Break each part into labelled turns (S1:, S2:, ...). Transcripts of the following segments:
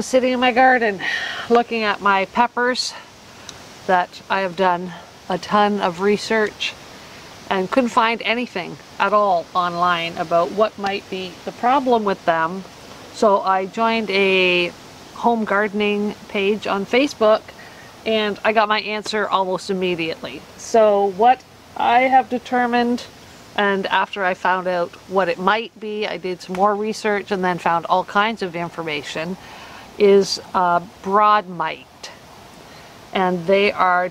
S1: Sitting in my garden looking at my peppers that I have done a ton of research and couldn't find anything at all online about what might be the problem with them. So I joined a home gardening page on Facebook and I got my answer almost immediately. So what I have determined and after I found out what it might be, I did some more research and then found all kinds of information, is uh, broad mite. And they are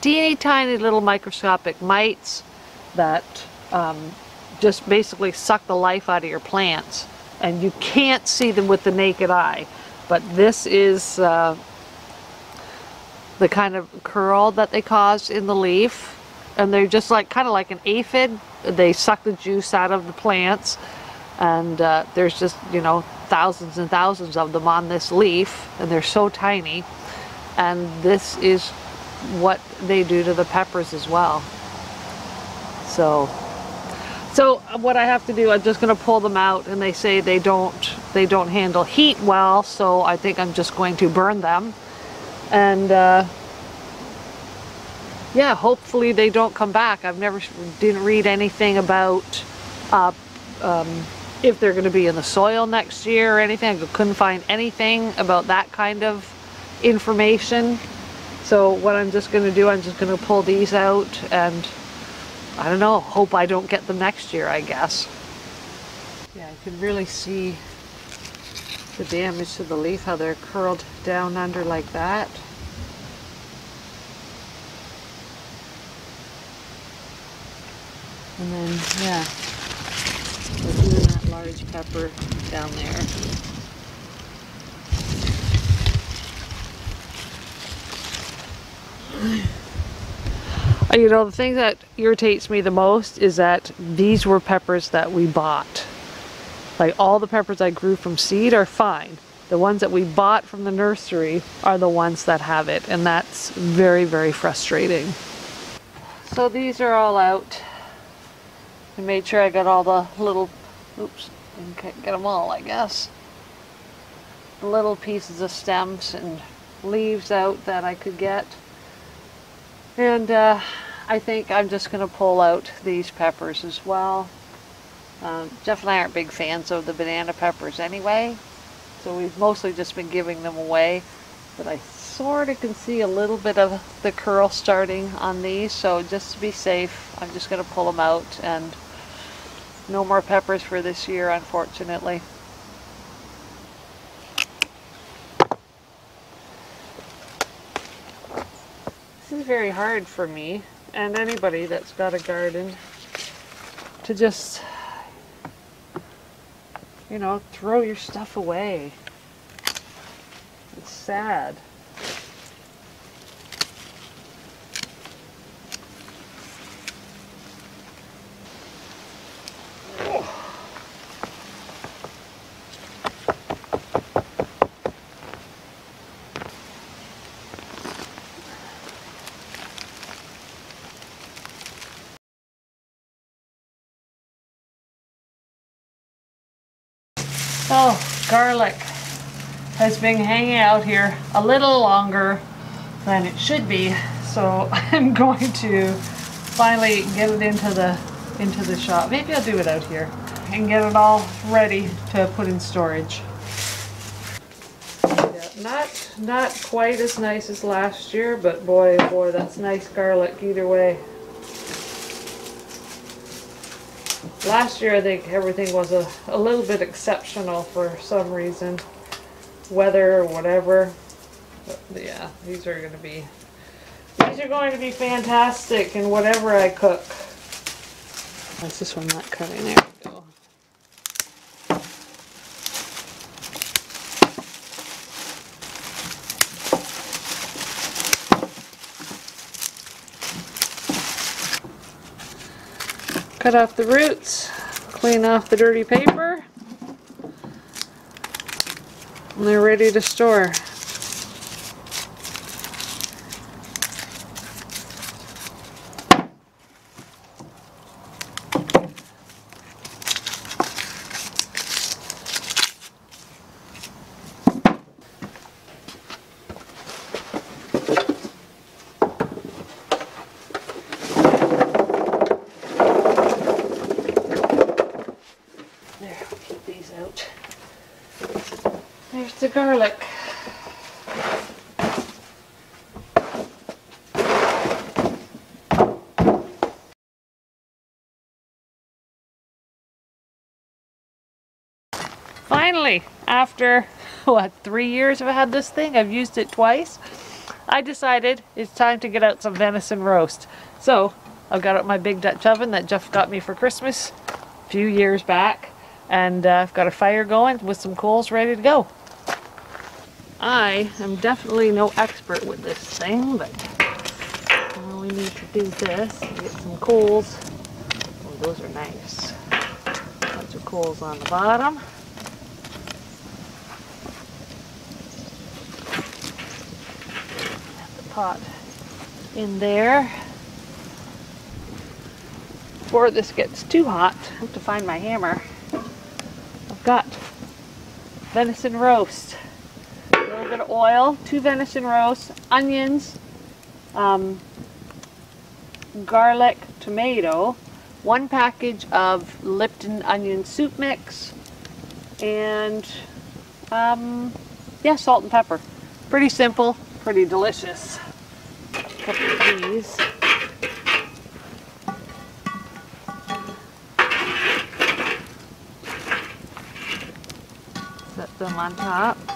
S1: teeny tiny little microscopic mites that um, just basically suck the life out of your plants. And you can't see them with the naked eye. But this is uh, the kind of curl that they cause in the leaf. And they're just like kind of like an aphid. They suck the juice out of the plants. And uh, there's just, you know, thousands and thousands of them on this leaf. And they're so tiny. And this is what they do to the peppers as well. So, so what I have to do, I'm just going to pull them out and they say they don't, they don't handle heat well. So I think I'm just going to burn them. And uh, yeah, hopefully they don't come back. I've never, didn't read anything about uh, um, if they're going to be in the soil next year or anything. I couldn't find anything about that kind of information. So what I'm just going to do, I'm just going to pull these out and I don't know, hope I don't get them next year, I guess. Yeah, you can really see the damage to the leaf, how they're curled down under like that. And then, yeah, large pepper down there. You know, the thing that irritates me the most is that these were peppers that we bought. Like all the peppers I grew from seed are fine. The ones that we bought from the nursery are the ones that have it, and that's very, very frustrating. So these are all out. I made sure I got all the little, oops, didn't get them all, I guess. Little pieces of stems and leaves out that I could get. And uh, I think I'm just going to pull out these peppers as well. Um, Jeff and I aren't big fans of the banana peppers anyway, so we've mostly just been giving them away. But I sort of can see a little bit of the curl starting on these, so just to be safe, I'm just going to pull them out and no more peppers for this year, unfortunately. This is very hard for me and anybody that's got a garden to just, you know, throw your stuff away. It's sad. Oh, garlic has been hanging out here a little longer than it should be. So I'm going to finally get it into the into the shop. Maybe I'll do it out here and get it all ready to put in storage. Not not quite as nice as last year, but boy, oh boy, that's nice garlic either way. Last year I think everything was a, a little bit exceptional for some reason. Weather or whatever. But yeah, these are going to be these are going to be fantastic in whatever I cook. That's this one not cutting? There we go. Cut off the roots, clean off the dirty paper, and they're ready to store. Garlic. Finally, after what, three years I've had this thing, I've used it twice, I decided it's time to get out some venison roast. So I've got out my big Dutch oven that Jeff got me for Christmas a few years back, and uh, I've got a fire going with some coals ready to go. I am definitely no expert with this thing, but all we need to do this, get some coals. Oh, those are nice. Bunch of coals on the bottom. the pot in there. Before this gets too hot, I have to find my hammer. I've got venison roast oil, two venison roasts, onions, um, garlic, tomato, one package of Lipton onion soup mix, and um, yeah, salt and pepper. Pretty simple, pretty delicious. These. Set them on top.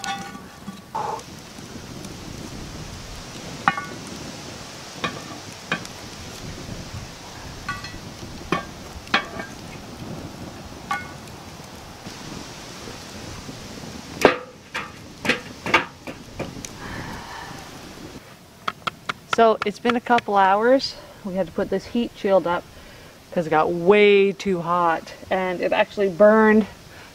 S1: So it's been a couple hours. We had to put this heat shield up because it got way too hot and it actually burned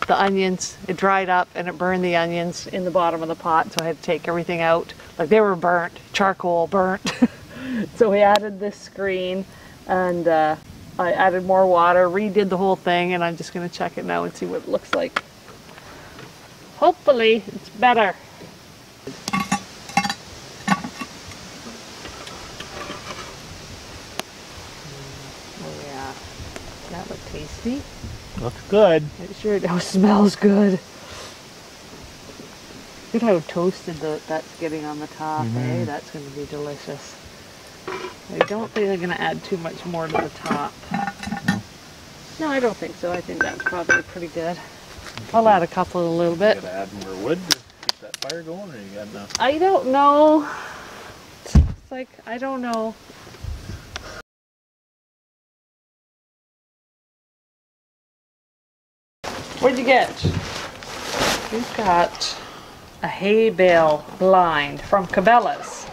S1: the onions. It dried up and it burned the onions in the bottom of the pot so I had to take everything out. Like they were burnt, charcoal burnt. so we added this screen and uh, I added more water, redid the whole thing and I'm just going to check it now and see what it looks like. Hopefully it's better. Oh yeah,
S2: Looks good.
S1: It sure does. smells good. Look how toasted the, that's getting on the top, eh? That's going to be delicious. I don't think I'm going to add too much more to the top. No, I don't think so. I think that's probably pretty good. I'll add a couple a little bit.
S2: You add more wood to keep that fire going, or you got enough?
S1: I don't know. It's like, I don't know. What'd you get? We've got a hay bale blind from Cabela's.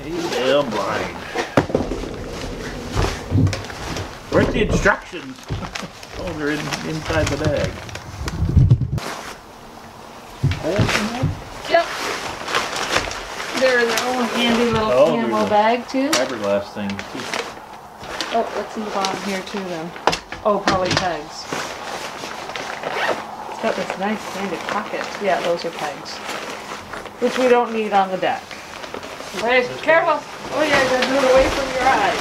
S2: Hay bale blind. Where's the instructions? Oh, they're in, inside the bag. Holes in them?
S1: Yep. They're in their own handy little
S2: Oh,
S1: camo bag too.
S2: Fiberglass thing. too.
S1: Oh, what's in the bottom here too then? Oh, probably pegs. Got this nice of pocket. Yeah, those are pegs. Which we don't need on the deck. Wait, careful! Oh yeah, you gotta do it away from your eyes.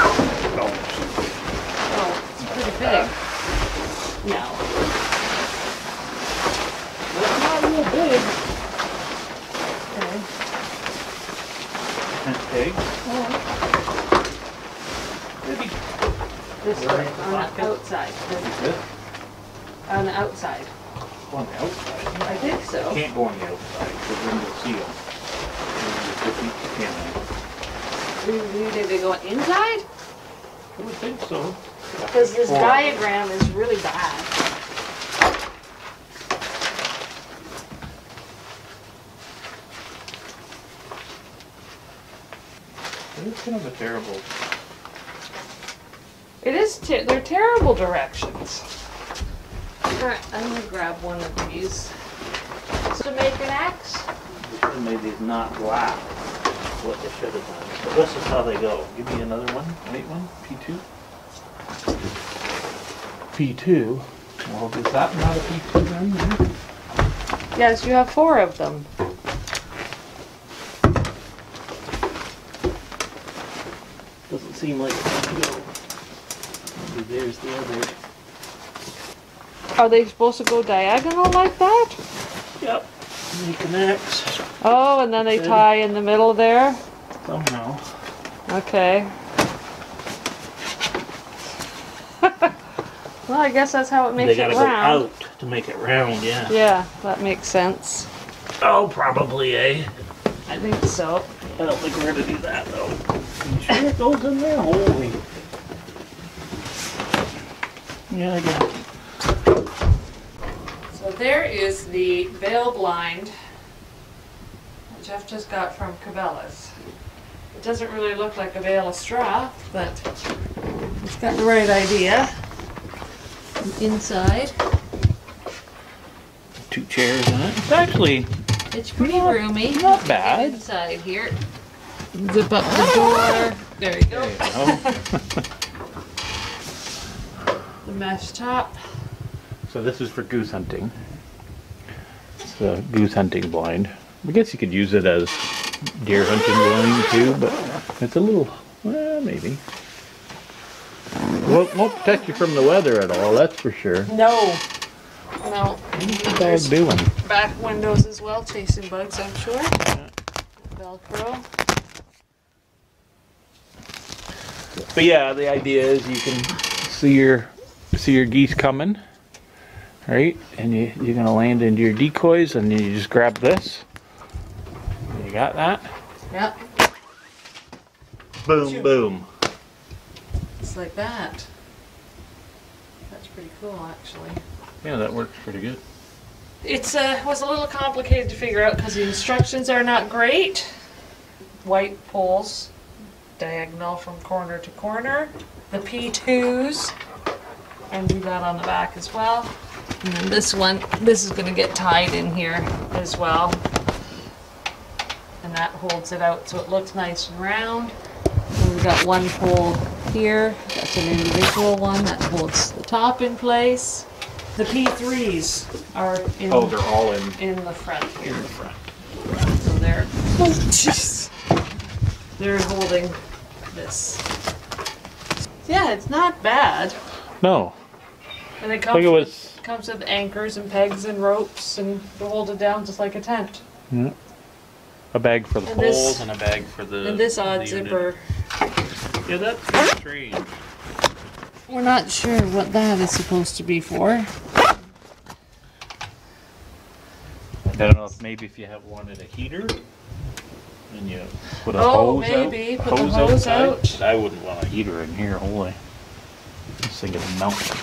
S2: Oh,
S1: Oh, it's pretty big. No. It's not real big. Okay.
S2: pig.
S1: Oh,
S2: Maybe
S1: This
S2: Where
S1: way,
S2: is the
S1: on
S2: pocket?
S1: the outside.
S2: this
S1: On the outside.
S2: on the outside.
S1: I think so.
S2: Can't go on the outside because then you'll see them. Defeat the camera.
S1: Do you think they go inside?
S2: I would think so.
S1: Because this
S2: Or-
S1: diagram is really bad.
S2: It's kind of a terrible.
S1: It is, te- they're terrible directions. Alright, I'm gonna grab one of these. To make an axe?
S2: They should have made these not black. What they should have done. But this is how they go. Give me another one. Wait one. P2. P2. Well, is that not a P2 then?
S1: Yes, you have four of them.
S2: Doesn't seem like Maybe there's the other.
S1: Are they supposed to go diagonal like that?
S2: Yep. And he connects
S1: Oh, and then they
S2: Good.
S1: tie in the middle there?
S2: somehow.
S1: Okay. I guess that's how it makes
S2: They
S1: it
S2: gotta go out to make it round, yeah.
S1: Yeah, that makes sense.
S2: Oh, probably, eh?
S1: I think so.
S2: I don't think we're gonna do that though. You sure it goes in there? Holy. Yeah, I got it.
S1: So there is the bale blind that Jeff just got from Cabela's. It doesn't really look like a veil of straw, but he's got the right idea. Inside,
S2: Two chairs in it. It's actually
S1: it's pretty
S2: Not-
S1: roomy.
S2: not bad.
S1: Inside here. Zip up the door. There you go.
S2: Oh.
S1: The mesh top.
S2: So this is for goose hunting. It's a goose hunting blind. I guess you could use it as deer hunting blind too, but it's a little, well, maybe. Won't, won't protect you from the weather at all, that's for sure.
S1: No. No.
S2: What's the dog doing?
S1: Back windows as well, chasing bugs, I'm sure. Velcro.
S2: But yeah, the idea is you can see your see your geese coming, right? And you, you're gonna land into your decoys, and you just grab this. You got that?
S1: Yep.
S2: Boom, boom.
S1: It's like that. That's pretty cool, actually.
S2: Yeah, that works pretty good.
S1: It's uh, was a little complicated to figure out because the instructions are not great. White poles, diagonal from corner to corner. The P2s, and do that on the back as well. And then this one, this is going to get tied in here as well. And that holds it out so it looks nice and round. And we've got one pole here, that's an individual one that holds the top in place. The P3s are in,
S2: Oh, they're all in
S1: in the front here.
S2: in the front.
S1: So they're, oh jeez. They're holding this. Yeah, it's not bad.
S2: No,
S1: And it
S2: I think
S1: comes,
S2: it was.
S1: comes with anchors and pegs and ropes and to hold it down just like a tent. Mm.
S2: A bag for the
S1: And this-
S2: poles and a bag for the.
S1: And this odd
S2: the unit.
S1: zipper,
S2: Yeah, that's strange.
S1: we're not sure what that is supposed to be for.
S2: I don't know if maybe if you have wanted a heater, and you put a
S1: Oh,
S2: hose out.
S1: maybe, put the hose
S2: outside.
S1: out.
S2: I wouldn't want a heater in here, holy. This thing is melting.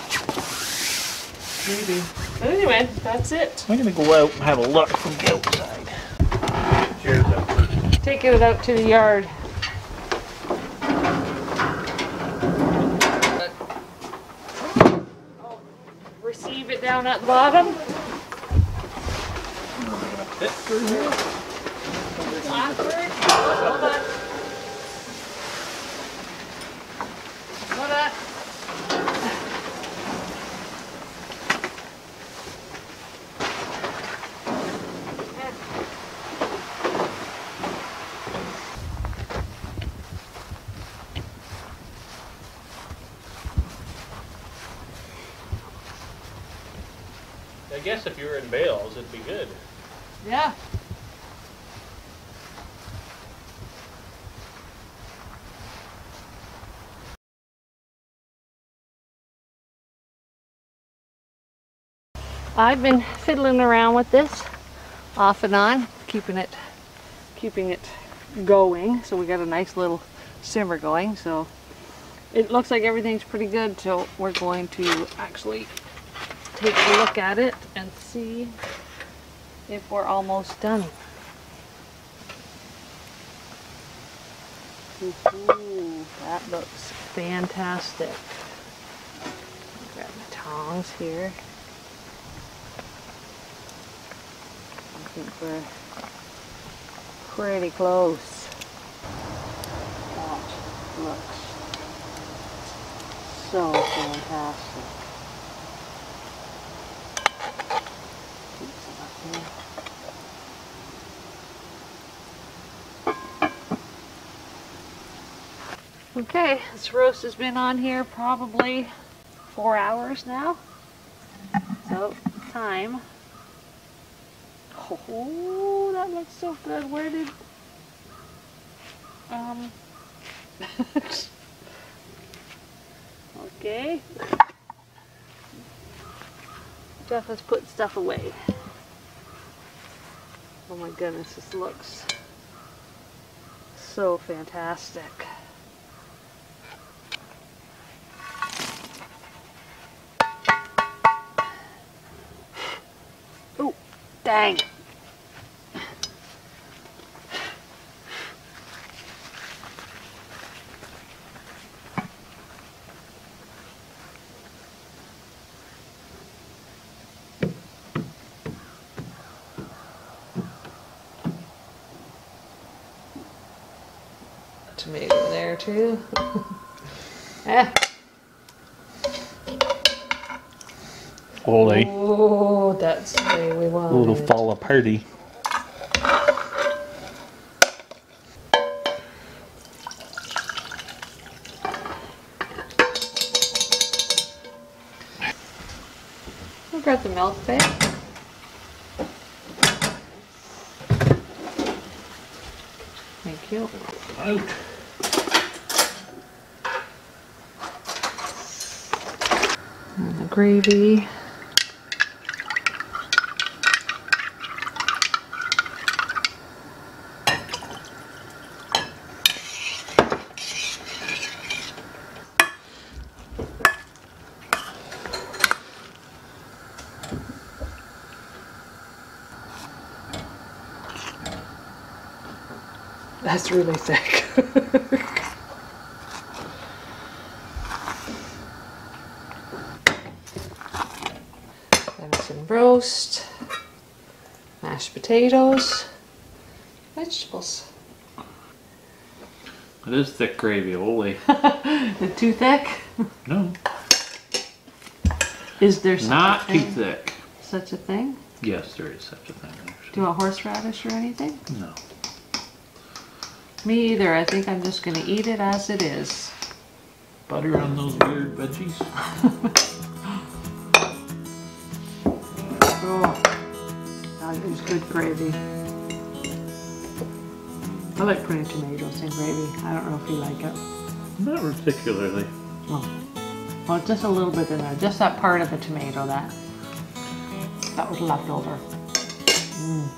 S1: Maybe. But anyway, that's it.
S2: I'm gonna go out and have a look from the outside. Chairs up.
S1: Taking it out to the yard. Receive it down at the bottom.
S2: Fit through here.
S1: Awkward. Hold on. Hold on.
S2: I guess if you were in good.
S1: Yeah. I've been fiddling around with this off and on, keeping it keeping it going. So we got a nice little simmer going. So it looks like everything's pretty good. So we're going to actually take a look at it and see if we're almost done. Ooh, that looks fantastic. Grab my tongs here. I think we're pretty close. That looks so fantastic. Keep some up here. Okay, this roast has been on here probably four hours now. So, time. Oh, that looks so good. Where did... Um... okay. Jeff has put stuff away. Oh my goodness, this looks so fantastic. Dang. Tomato in there too. yeah.
S2: Holy.
S1: That's the way we want
S2: A little
S1: it.
S2: fall aparty.
S1: I'll grab the milk bag. Thank you.
S2: Out.
S1: And the gravy. That's really thick. venison roast, mashed potatoes, vegetables.
S2: It is thick gravy, holy.
S1: Is too thick?
S2: No,
S1: Is there such
S2: not
S1: a
S2: too thick.
S1: Such a thing?
S2: Yes, there is such a thing.
S1: Do you want horseradish or anything?
S2: No.
S1: Me either. I think I'm just gonna eat it as it is.
S2: Butter on those weird veggies.
S1: Oh, that is good gravy. I like putting tomatoes in gravy. I don't know if you like it.
S2: Not particularly.
S1: Oh. Well, just a little bit in there. Just that part of the tomato that that was left over. Mm.